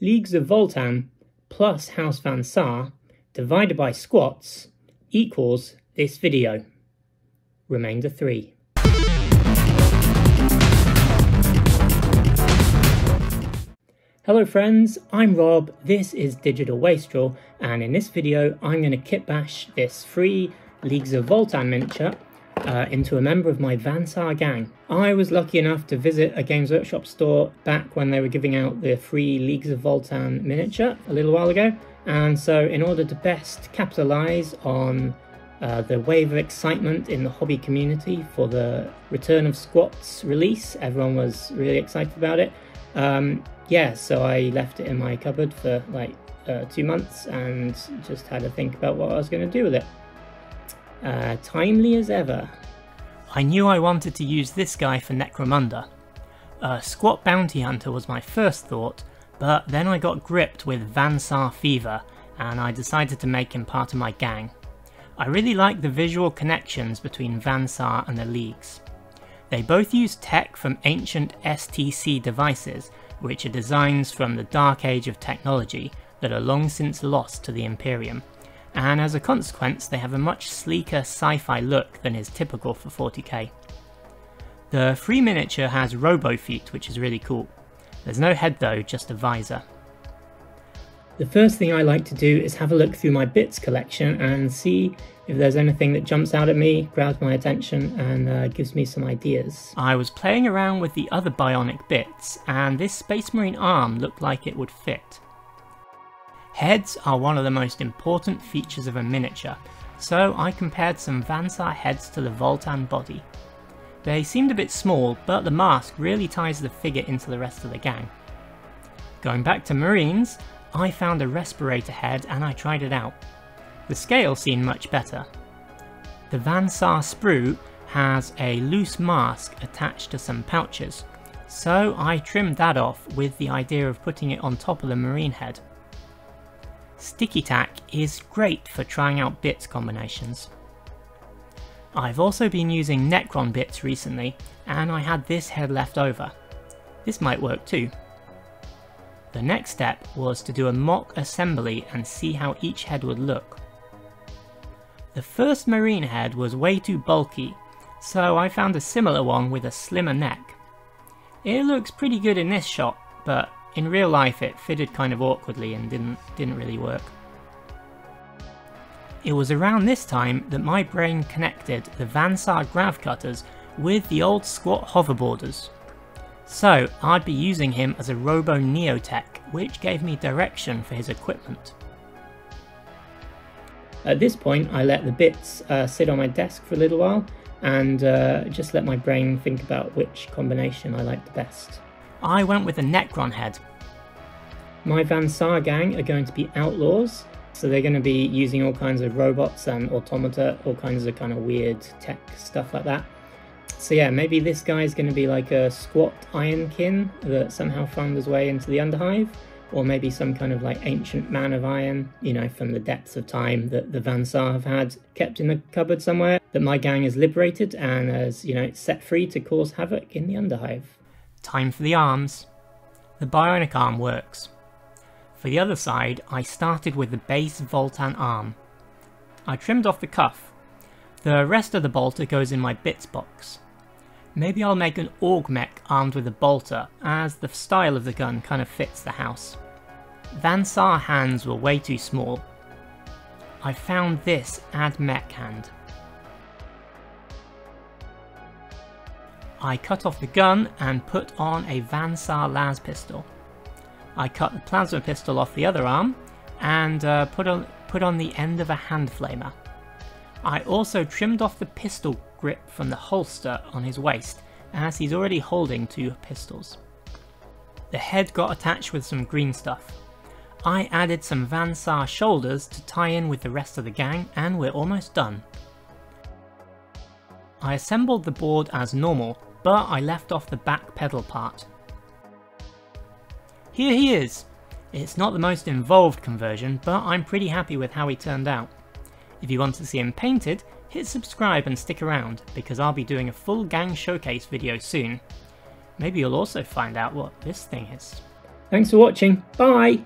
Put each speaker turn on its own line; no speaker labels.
Leagues of Voltan plus House Van Saar divided by squats equals this video. Remainder 3. Hello friends, I'm Rob, this is Digital Wastrel, and in this video I'm going to kit bash this free Leagues of Voltan miniature uh, into a member of my Van Saar gang. I was lucky enough to visit a Games Workshop store back when they were giving out the free Leagues of Voltan miniature a little while ago, and so in order to best capitalise on uh, the wave of excitement in the hobby community for the Return of Squats release, everyone was really excited about it. Um, yeah, so I left it in my cupboard for like uh, two months and just had to think about what I was going to do with it. Uh, timely as ever. I knew I wanted to use this guy for Necromunda. A squat bounty hunter was my first thought, but then I got gripped with Van Saar fever and I decided to make him part of my gang. I really like the visual connections between Van Saar and the Leagues. They both use tech from ancient STC devices which are designs from the dark age of technology that are long since lost to the Imperium, and as a consequence they have a much sleeker sci-fi look than is typical for 40k. The free miniature has robo feet which is really cool. There's no head though, just a visor. The first thing I like to do is have a look through my bits collection and see if there's anything that jumps out at me, grabs my attention, and uh, gives me some ideas. I was playing around with the other bionic bits, and this Space Marine arm looked like it would fit. Heads are one of the most important features of a miniature, so I compared some Van Saar heads to the Voltan body. They seemed a bit small, but the mask really ties the figure into the rest of the gang. Going back to Marines, I found a respirator head and I tried it out. The scale seemed much better. The Van Saar sprue has a loose mask attached to some pouches, so I trimmed that off with the idea of putting it on top of the marine head. Sticky tack is great for trying out bits combinations. I've also been using Necron bits recently, and I had this head left over. This might work too. The next step was to do a mock assembly and see how each head would look. The first marine head was way too bulky, so I found a similar one with a slimmer neck. It looks pretty good in this shot, but in real life it fitted kind of awkwardly and didn't, didn't really work. It was around this time that my brain connected the Van Saar grav cutters with the old squat hoverboarders. So I'd be using him as a Robo Neotek, which gave me direction for his equipment. At this point, I let the bits uh, sit on my desk for a little while and uh, just let my brain think about which combination I liked the best. I went with a Necron head. My Van Saar gang are going to be outlaws, so they're going to be using all kinds of robots and automata, all kinds of kind of weird tech stuff like that. So yeah, maybe this guy is going to be like a squat ironkin that somehow found his way into the Underhive, or maybe some kind of like ancient man of iron, you know, from the depths of time that the Van Saar have had kept in the cupboard somewhere, that my gang has liberated and has, you know, set free to cause havoc in the Underhive. Time for the arms. The bionic arm works. For the other side, I started with the base Voltan arm. I trimmed off the cuff. The rest of the bolter goes in my bits box. Maybe I'll make an augmech armed with a bolter, as the style of the gun kind of fits the house. Van Saar hands were way too small. I found this Ad Mech hand. I cut off the gun and put on a Van Saar las pistol. I cut the plasma pistol off the other arm and uh, put, on, put on the end of a hand flamer. I also trimmed off the pistol grip from the holster on his waist, as he's already holding two pistols. The head got attached with some green stuff. I added some Van Saar shoulders to tie in with the rest of the gang, and we're almost done. I assembled the board as normal, but I left off the back pedal part. Here he is! It's not the most involved conversion, but I'm pretty happy with how he turned out. If you want to see him painted, hit subscribe and stick around, because I'll be doing a full gang showcase video soon. Maybe you'll also find out what this thing is. Thanks for watching. Bye!